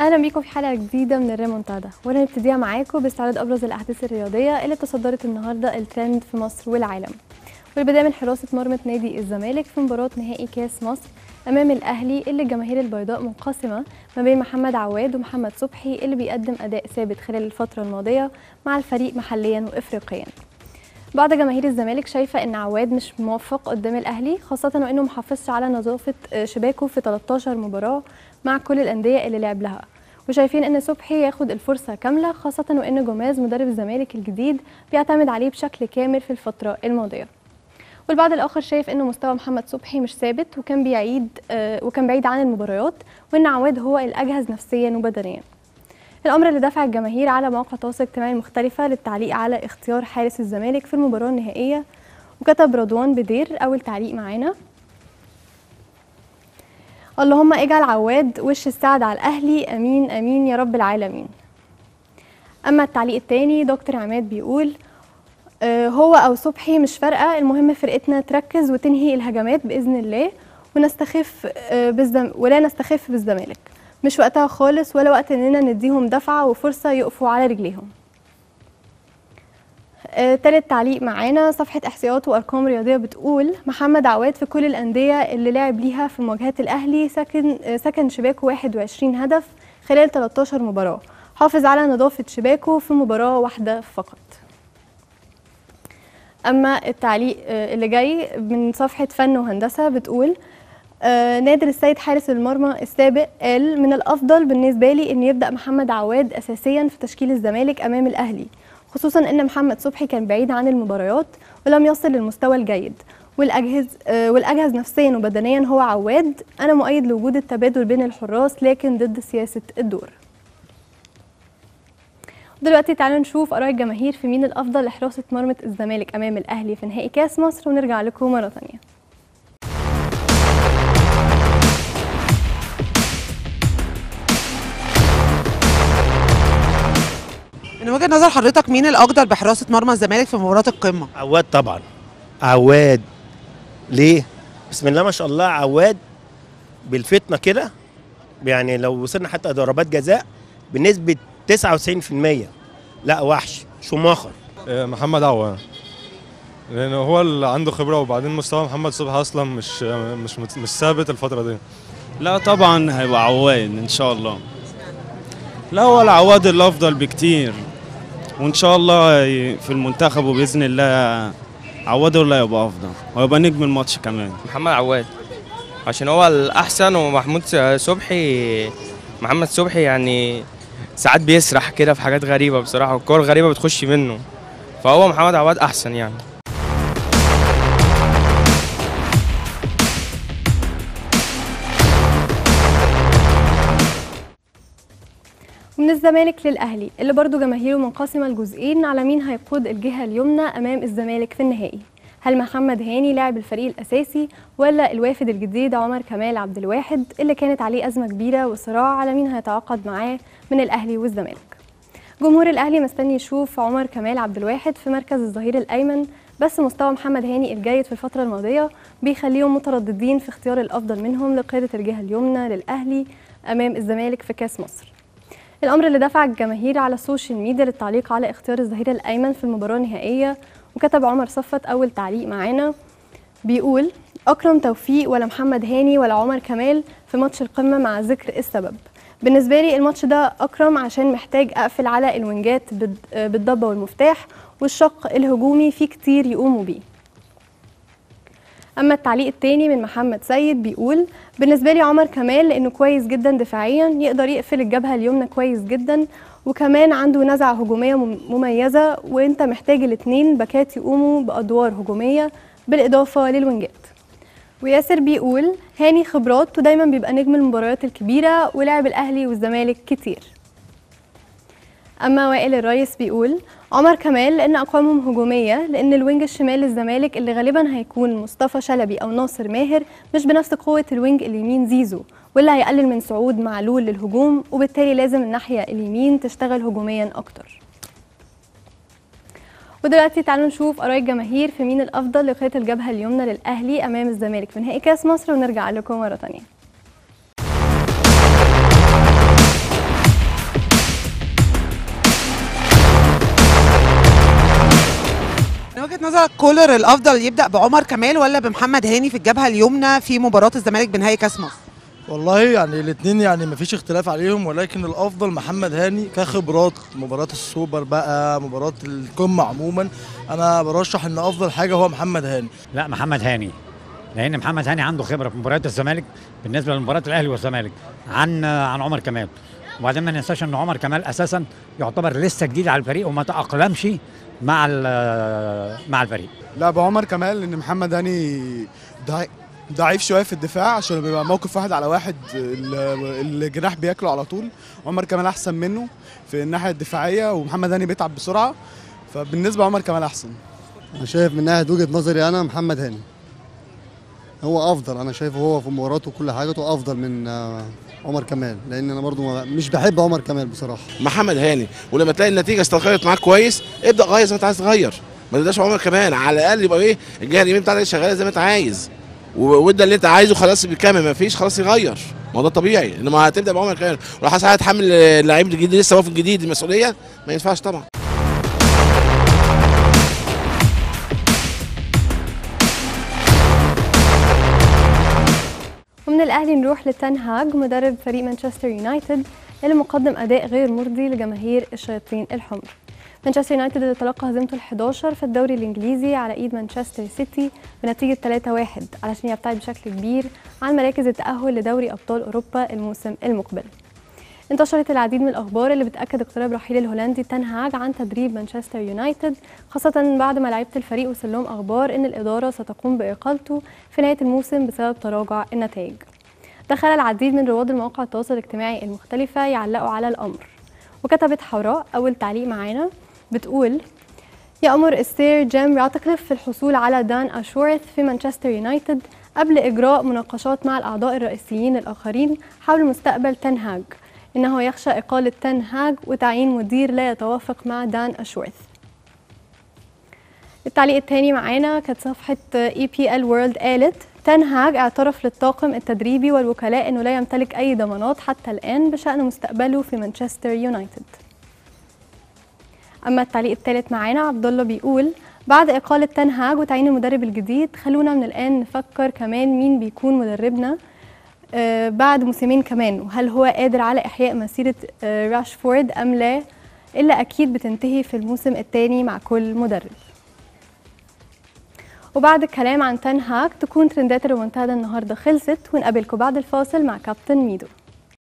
أهلا بيكم في حلقة جديدة من الريمونتادا وأنا نبتديها معاكم باستعراض أبرز الأحداث الرياضية اللي تصدرت النهارده الترند في مصر والعالم. والبداية من حراسة مرمى نادي الزمالك في مباراة نهائي كاس مصر أمام الأهلي اللي الجماهير البيضاء منقسمة ما بين محمد عواد ومحمد صبحي اللي بيقدم أداء ثابت خلال الفترة الماضية مع الفريق محليا وافريقيا. بعض جماهير الزمالك شايفة إن عواد مش موفق قدام الأهلي خاصة وإنه محافظش على نظافة شباكه في 13 مباراة مع كل الأندية اللي لعب لها. وشايفين إن صبحي ياخد الفرصة كاملة خاصة وإن جوماز مدرب الزمالك الجديد بيعتمد عليه بشكل كامل في الفترة الماضية. والبعض الآخر شايف ان مستوى محمد صبحي مش ثابت وكان بيعيد آه وكان بعيد عن المباريات وإن عواد هو الأجهز نفسيا وبدنيا. الأمر اللي دفع الجماهير على مواقع التواصل الاجتماعي المختلفة للتعليق على اختيار حارس الزمالك في المباراة النهائية وكتب رضوان بدير أول تعليق معانا. اللهم اجعل عواد وش السعد على الأهلي آمين آمين يا رب العالمين. أما التعليق الثاني دكتور عماد بيقول آه هو أو صبحي مش فارقة المهم فرقتنا تركز وتنهي الهجمات بإذن الله ونستخف آه بالزم ولا نستخف بالزمالك. مش وقتها خالص ولا وقت إننا نديهم دفعة وفرصة يقفوا على رجليهم. آه تالت تعليق معانا صفحة إحصائيات وأرقام رياضية بتقول محمد عواد في كل الأندية اللي لعب ليها في مواجهات الأهلي سكن آه سكن شباكه 21 هدف خلال 13 مباراة. حافظ على نظافة شباكه في مباراة واحدة فقط. أما التعليق آه اللي جاي من صفحة فن وهندسة بتقول آه نادر السيد حارس المرمى السابق قال من الأفضل بالنسبة لي إن يبدأ محمد عواد اساسيا في تشكيل الزمالك أمام الأهلي خصوصا إن محمد صبحي كان بعيد عن المباريات ولم يصل للمستوى الجيد. والأجهز آه والأجهز نفسيا وبدنيا هو عواد. أنا مؤيد لوجود التبادل بين الحراس لكن ضد سياسة الدور. دلوقتي تعالوا نشوف آراء الجماهير في مين الأفضل لحراسة مرمى الزمالك أمام الأهلي في نهائي كأس مصر ونرجع لكم مرة ثانية من وجهة نظر حضرتك مين الافضل بحراسة مرمى الزمالك في مباراة القمة؟ عواد طبعا. عواد. ليه؟ بسم الله ما شاء الله عواد بالفتنه كده يعني لو وصلنا حتى ضربات جزاء بنسبة 99% لا وحش شماخر. محمد عواد. لأن هو اللي عنده خبرة وبعدين مستوى محمد صبحي أصلا مش مش مش ثابت الفترة دي. لا طبعا هيبقى عواد إن شاء الله. لا هو العواد الافضل بكتير. وإن شاء الله في المنتخب وبإذن الله عواد اللي هيبقى أفضل وهيبقى نجم الماتش كمان. محمد عواد. عشان هو الأحسن ومحمود صبحي محمد صبحي يعني ساعات بيسرح كده في حاجات غريبة بصراحة والكور غريبه بتخش منه. فهو محمد عواد أحسن يعني. من الزمالك للأهلي اللي برضو جماهيره منقسمة لجزئين على مين هيقود الجهة اليمنى أمام الزمالك في النهائي. هل محمد هاني لاعب الفريق الأساسي ولا الوافد الجديد عمر كمال عبد الواحد اللي كانت عليه أزمة كبيرة وصراع على مين هيتعاقد معاه من الأهلي والزمالك؟ جمهور الأهلي مستني يشوف عمر كمال عبد الواحد في مركز الظهير الأيمن بس مستوى محمد هاني الجيد في الفترة الماضية بيخليهم مترددين في اختيار الأفضل منهم لقيادة الجهة اليمنى للأهلي أمام الزمالك في كأس مصر. الأمر اللي دفع الجماهير على ال social media للتعليق على اختيار الظهير الأيمن في المباراة النهائية وكتب عمر صفت أول تعليق معانا. بيقول أكرم توفيق ولا محمد هاني ولا عمر كمال في ماتش القمة مع ذكر السبب. بالنسبة لي الماتش ده أكرم عشان محتاج أقفل على ال wingات بالضبة والمفتاح والشق الهجومي فيه كتير يقوموا بيه. أما التعليق التاني من محمد سيد بيقول بالنسبة لي عمر كمال لأنه كويس جدا دفاعيا يقدر يقفل الجبهة اليمنى كويس جدا وكمان عنده نزعة هجومية مميزة وأنت محتاج الاثنين backات يقوموا بأدوار هجومية بالإضافة لل wingات. وياسر بيقول هاني خبرات ودايما بيبقى نجم المباريات الكبيرة ولعب الأهلي والزمالك كتير. أما وائل الريس بيقول عمر كمال لأن أقوامهم هجومية لإن ال wing الشمال للزمالك اللي غالبا هيكون مصطفى شلبي أو ناصر ماهر مش بنفس قوة الوينج اليمين زيزو واللي هيقلل من صعود معلول للهجوم وبالتالي لازم الناحية اليمين تشتغل هجوميا أكتر. ودلوقتي تعالوا نشوف آراء الجماهير في مين الأفضل لقياده الجبهة اليمنى للأهلي أمام الزمالك في نهائي كأس مصر ونرجع لكم مرة ثانية نظرك كولر الأفضل يبدأ بعمر كمال ولا بمحمد هاني في الجبهة اليمنى في مباراة الزمالك بنهائي كأس مصر؟ والله يعني الاثنين يعني مفيش اختلاف عليهم ولكن الأفضل محمد هاني كخبرات مباراة السوبر بقى مباراة القمه عموما أنا برشح إن أفضل حاجة هو محمد هاني. لا محمد هاني. لأن محمد هاني عنده خبرة في مباريات الزمالك بالنسبة لمباراة الأهلي والزمالك عن عن عمر كمال. وبعدين ما ننساش إن عمر كمال أساسا يعتبر لسه جديد على الفريق وما تأقلمش مع ال- مع الفريق. لا بعمر كمال لأن محمد هاني ضعي- ضعيف شوية في الدفاع عشان بيبقى موقف واحد على واحد ال- الجناح بياكله على طول. عمر كمال أحسن منه في الناحية الدفاعية ومحمد هاني بيتعب بسرعة. فبالنسبة عمر كمال أحسن. أنا شايف من ناحية وجهة نظري أنا محمد هاني. هو أفضل. أنا شايفه هو في مباراته وكل حاجته أفضل من آه، عمر كمال. لأن أنا برضو مش بحب عمر كمال بصراحة. محمد هاني ولما تلاقي النتيجة استقرت معاك كويس ابدأ غير زي ما أنت عايز تغير. ما تبداش عمر كمان على الأقل يبقى إيه الجهة اليمين بتاعتك شغالة زي ما أنت عايز. وده اللي أنت عايزه خلاص بيكمل. ما فيش خلاص يغير. ما ده طبيعي. إنما هتبدأ بعمر كمان ولو حاسس هتحمل اللعيب الجديد لسه واقف جديد المسؤولية. ما ينفعش طبعا. ومن الأهلي نروح لتنهاج مدرب فريق مانشستر يونايتد اللي مقدم أداء غير مرضي لجماهير الشياطين الحمر. مانشستر يونايتد تلقى هزيمته ال11 في الدوري الإنجليزي على إيد مانشستر سيتي بنتيجة 3-1 علشان يبتعد بشكل كبير عن مراكز التأهل لدوري أبطال أوروبا الموسم المقبل. انتشرت العديد من الأخبار اللي بتأكد اقتراب رحيل الهولندي تنهاج عن تدريب مانشستر يونايتد خاصة بعد ما لعيبة الفريق وصل لهم أخبار إن الإدارة ستقوم باقالته في نهاية الموسم بسبب تراجع النتائج. دخل العديد من رواد المواقع التواصل الاجتماعي المختلفة يعلقوا على الأمر. وكتبت حوراء أول تعليق معانا بتقول يأمر السير جيم راتكليف في الحصول على دان أشورث في مانشستر يونايتد قبل إجراء مناقشات مع الأعضاء الرئيسيين الآخرين حول مستقبل تنهاج إنه يخشى إقالة تنهاج وتعيين مدير لا يتوافق مع دان أشورث. التعليق الثاني معانا كانت صفحة اي بي ال وورلد قالت تنهاج اعترف للطاقم التدريبي والوكلاء إنه لا يمتلك أي ضمانات حتى الآن بشأن مستقبله في مانشستر يونايتد. أما التعليق الثالث معانا عبد الله بيقول بعد إقالة تنهاج وتعيين المدرب الجديد خلونا من الآن نفكر كمان مين بيكون مدربنا آه، بعد موسمين كمان. وهل هو قادر على إحياء مسيرة آه، راشفورد أم لا؟ إلا أكيد بتنتهي في الموسم الثاني مع كل مدرب. وبعد الكلام عن تنهاج تكون ترندات الرومنتادا النهارده خلصت ونقابلكم بعد الفاصل مع كابتن ميدو.